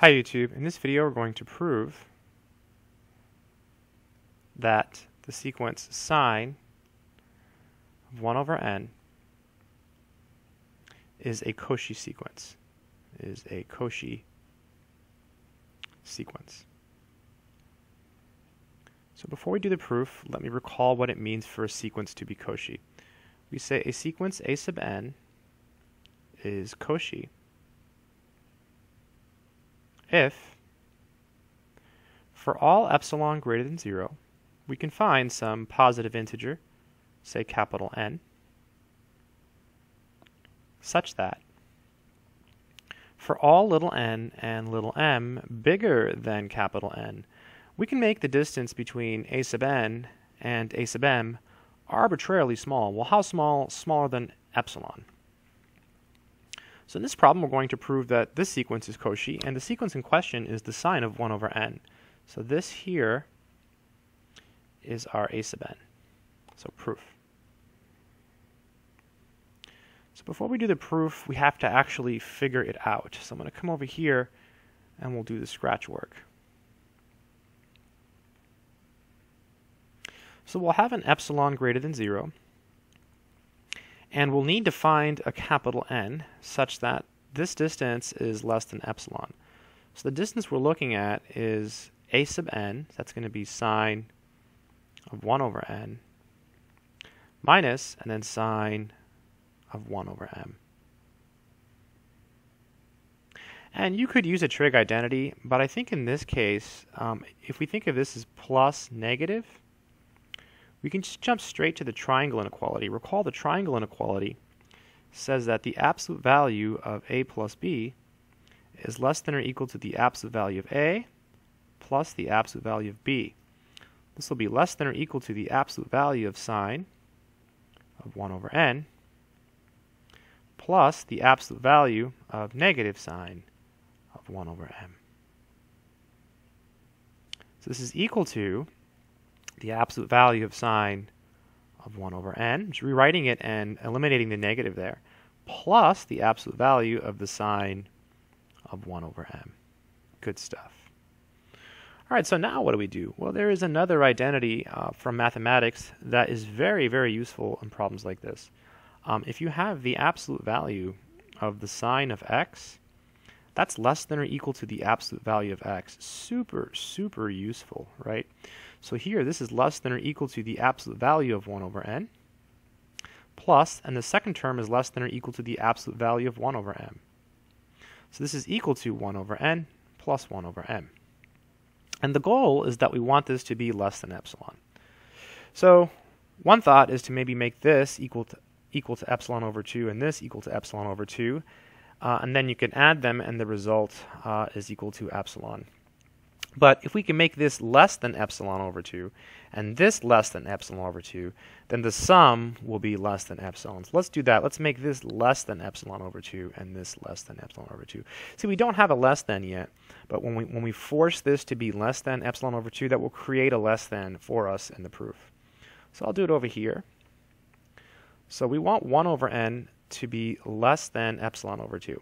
Hi YouTube, in this video we're going to prove that the sequence sine of 1 over n is a Cauchy sequence. Is a Cauchy sequence. So before we do the proof, let me recall what it means for a sequence to be Cauchy. We say a sequence a sub n is Cauchy if for all epsilon greater than 0, we can find some positive integer, say capital N, such that for all little n and little m bigger than capital N, we can make the distance between a sub n and a sub m arbitrarily small. Well, how small? Smaller than epsilon. So in this problem, we're going to prove that this sequence is Cauchy, and the sequence in question is the sine of 1 over n. So this here is our a sub n. So proof. So before we do the proof, we have to actually figure it out. So I'm going to come over here and we'll do the scratch work. So we'll have an epsilon greater than 0. And we'll need to find a capital N such that this distance is less than epsilon. So the distance we're looking at is a sub n, that's going to be sine of 1 over n, minus, and then sine of 1 over m. And you could use a trig identity, but I think in this case, um, if we think of this as plus negative, we can just jump straight to the triangle inequality. Recall the triangle inequality says that the absolute value of a plus b is less than or equal to the absolute value of a plus the absolute value of b. This will be less than or equal to the absolute value of sine of 1 over n plus the absolute value of negative sine of 1 over m. So this is equal to the absolute value of sine of 1 over n, just rewriting it and eliminating the negative there, plus the absolute value of the sine of 1 over m. Good stuff. All right, so now what do we do? Well, there is another identity uh, from mathematics that is very, very useful in problems like this. Um, if you have the absolute value of the sine of x, that's less than or equal to the absolute value of x. Super, super useful, right? So here, this is less than or equal to the absolute value of 1 over n, plus, and the second term is less than or equal to the absolute value of 1 over m. So this is equal to 1 over n plus 1 over m. And the goal is that we want this to be less than epsilon. So one thought is to maybe make this equal to equal to epsilon over 2 and this equal to epsilon over 2. Uh, and then you can add them and the result uh, is equal to epsilon. But if we can make this less than epsilon over 2 and this less than epsilon over 2, then the sum will be less than epsilon. So let's do that. Let's make this less than epsilon over 2 and this less than epsilon over 2. See, we don't have a less than yet, but when we, when we force this to be less than epsilon over 2, that will create a less than for us in the proof. So I'll do it over here. So we want 1 over n to be less than epsilon over 2.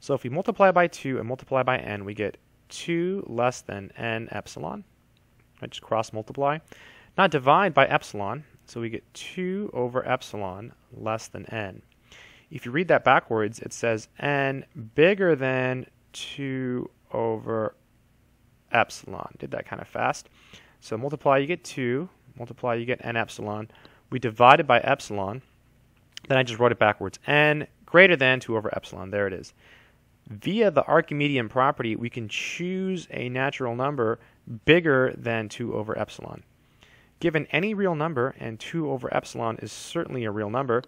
So if we multiply by 2 and multiply by n, we get 2 less than n epsilon. I just cross multiply. Not divide by epsilon, so we get 2 over epsilon less than n. If you read that backwards, it says n bigger than 2 over epsilon. Did that kind of fast. So multiply, you get 2. Multiply, you get n epsilon. We divided by epsilon. Then I just wrote it backwards. n greater than 2 over epsilon. There it is. Via the Archimedean property, we can choose a natural number bigger than 2 over epsilon. Given any real number, and 2 over epsilon is certainly a real number,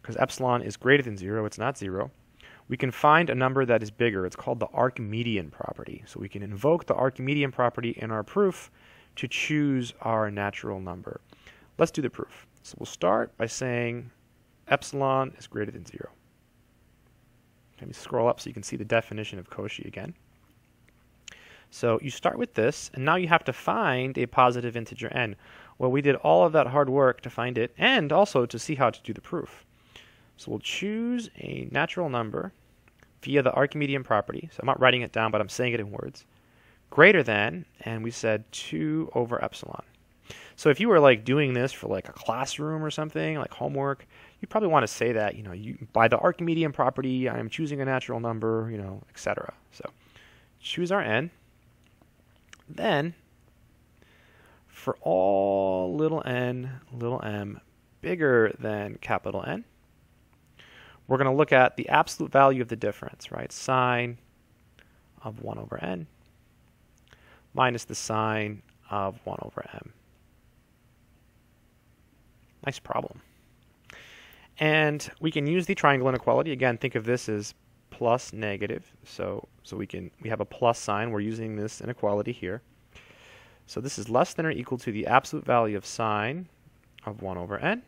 because epsilon is greater than 0, it's not 0, we can find a number that is bigger. It's called the Archimedean property. So we can invoke the Archimedean property in our proof to choose our natural number. Let's do the proof. So we'll start by saying epsilon is greater than 0. Let me scroll up so you can see the definition of Cauchy again. So you start with this, and now you have to find a positive integer n. Well, we did all of that hard work to find it, and also to see how to do the proof. So we'll choose a natural number via the Archimedean property, so I'm not writing it down, but I'm saying it in words, greater than, and we said 2 over epsilon. So if you were like doing this for like a classroom or something, like homework, you probably want to say that, you know, you by the Archimedean property, I am choosing a natural number, you know, etc. So choose our n. Then for all little n, little m bigger than capital N, we're going to look at the absolute value of the difference, right? Sine of 1 over n minus the sine of 1 over m. Nice problem. And we can use the triangle inequality. Again, think of this as plus negative. So, so we can we have a plus sign. We're using this inequality here. So this is less than or equal to the absolute value of sine of 1 over n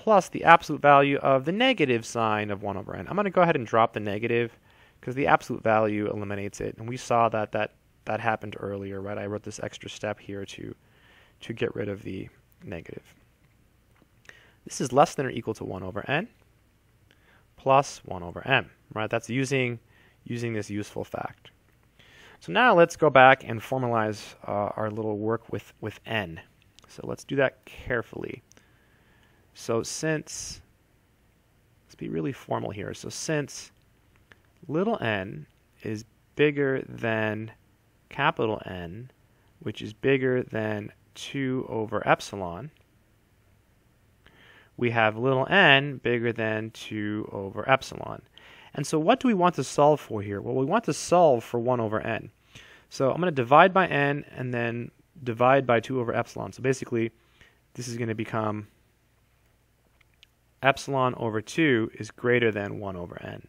plus the absolute value of the negative sine of 1 over n. I'm going to go ahead and drop the negative because the absolute value eliminates it. And we saw that that, that happened earlier, right? I wrote this extra step here to, to get rid of the negative. This is less than or equal to 1 over n plus 1 over m, right? That's using, using this useful fact. So now let's go back and formalize uh, our little work with, with n. So let's do that carefully. So since, let's be really formal here. So since little n is bigger than capital N, which is bigger than 2 over epsilon, we have little n bigger than 2 over epsilon. And so what do we want to solve for here? Well, we want to solve for 1 over n. So I'm going to divide by n and then divide by 2 over epsilon. So basically, this is going to become epsilon over 2 is greater than 1 over n.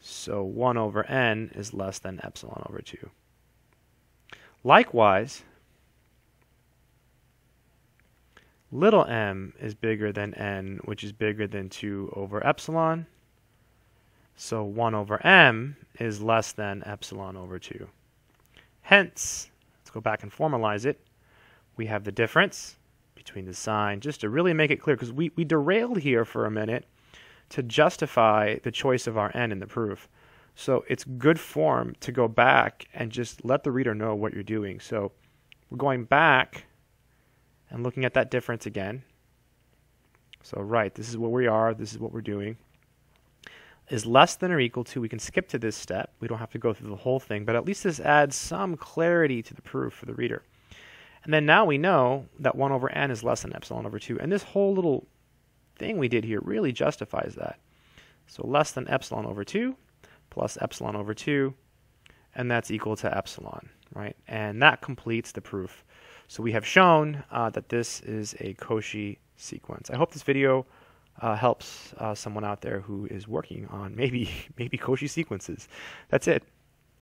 So 1 over n is less than epsilon over 2. Likewise, little m is bigger than n, which is bigger than 2 over epsilon. So 1 over m is less than epsilon over 2. Hence, let's go back and formalize it. We have the difference between the sine, just to really make it clear, because we, we derailed here for a minute to justify the choice of our n in the proof. So it's good form to go back and just let the reader know what you're doing. So we're going back and looking at that difference again. So right, this is where we are, this is what we're doing. Is less than or equal to, we can skip to this step. We don't have to go through the whole thing, but at least this adds some clarity to the proof for the reader. And then now we know that 1 over n is less than epsilon over 2. And this whole little thing we did here really justifies that. So less than epsilon over 2 plus epsilon over 2, and that's equal to epsilon, right? And that completes the proof. So we have shown uh, that this is a Cauchy sequence. I hope this video uh, helps uh, someone out there who is working on maybe maybe Cauchy sequences. That's it.